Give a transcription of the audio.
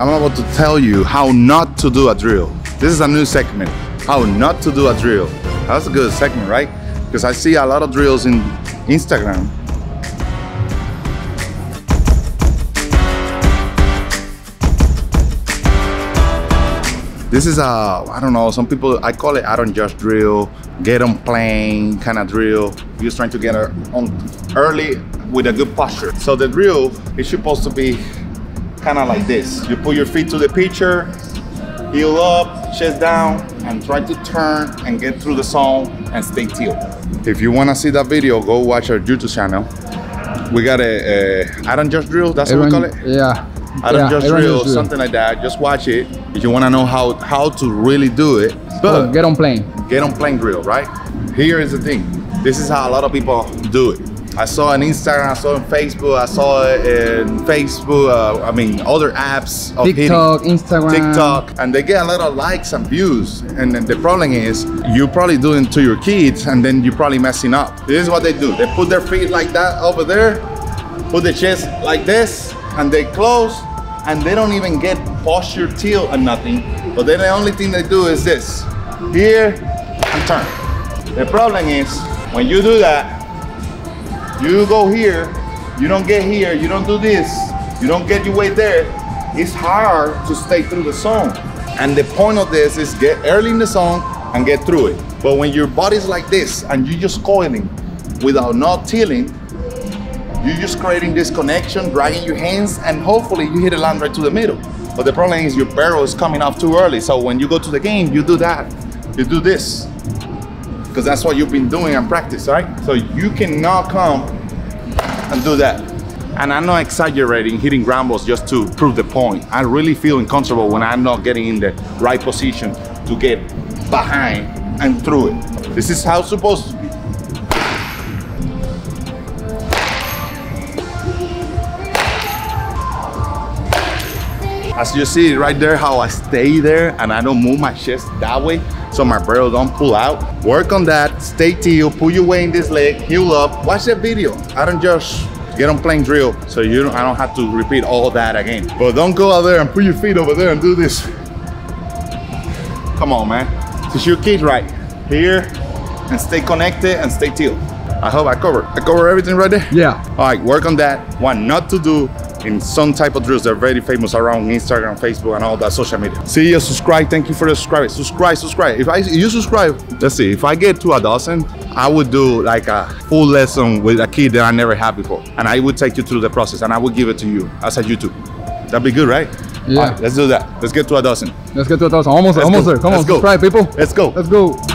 I'm about to tell you how not to do a drill. This is a new segment, how not to do a drill. That's a good segment, right? Because I see a lot of drills in Instagram. This is a, I don't know, some people, I call it I don't just drill, get on plane kind of drill. You're trying to get on early with a good posture. So the drill is supposed to be kind of like this. You put your feet to the pitcher, heel up, chest down, and try to turn and get through the zone and stay tilt. If you want to see that video, go watch our YouTube channel. We got a, a I don't just drill, that's what we call it? Yeah. I don't yeah, just Aaron drill, just drill. something like that. Just watch it. If you want to know how, how to really do it, but Oh, get on plane. get on plane drill, right? Here is the thing. This is how a lot of people do it. I saw on Instagram, I saw on Facebook, I saw it in Facebook, uh, I mean, other apps of TikTok, hitting. Instagram. TikTok, and they get a lot of likes and views. And then the problem is, you probably doing it to your kids, and then you're probably messing up. This is what they do. They put their feet like that over there, put the chest like this, and they close, and they don't even get posture tilt and nothing. But then the only thing they do is this, here and turn. The problem is, when you do that, you go here, you don't get here, you don't do this, you don't get your way there, it's hard to stay through the zone. And the point of this is get early in the zone and get through it. But when your body's like this and you're just coiling without not tilling, you're just creating this connection, dragging your hands, and hopefully you hit a land right to the middle. But the problem is your barrel is coming off too early. So when you go to the game, you do that. You do this. Because that's what you've been doing in practice, right? So you cannot come and do that. And I'm not exaggerating hitting ground balls just to prove the point. I really feel uncomfortable when I'm not getting in the right position to get behind and through it. This is how it's supposed to be. As you see right there, how I stay there and I don't move my chest that way so my barrel don't pull out. Work on that, stay till, pull your weight in this leg, heel up. Watch that video. I don't just get on plane drill so you don't, I don't have to repeat all that again. But don't go out there and put your feet over there and do this. Come on, man. Teach your kids right. Here, and stay connected and stay till. I hope I covered. I covered everything right there? Yeah. All right, work on that. What not to do in some type of drills that are very famous around Instagram, Facebook, and all that social media. See you, subscribe. Thank you for the subscribe. Subscribe, subscribe. If I you subscribe, let's see. If I get to a dozen, I would do like a full lesson with a kid that I never had before, and I would take you through the process, and I would give it to you as a YouTube. That'd be good, right? Yeah. All right, let's do that. Let's get to a dozen. Let's get to a thousand. Almost, Let's almost go. there. Come Let's on, go. subscribe, people. Let's go. Let's go.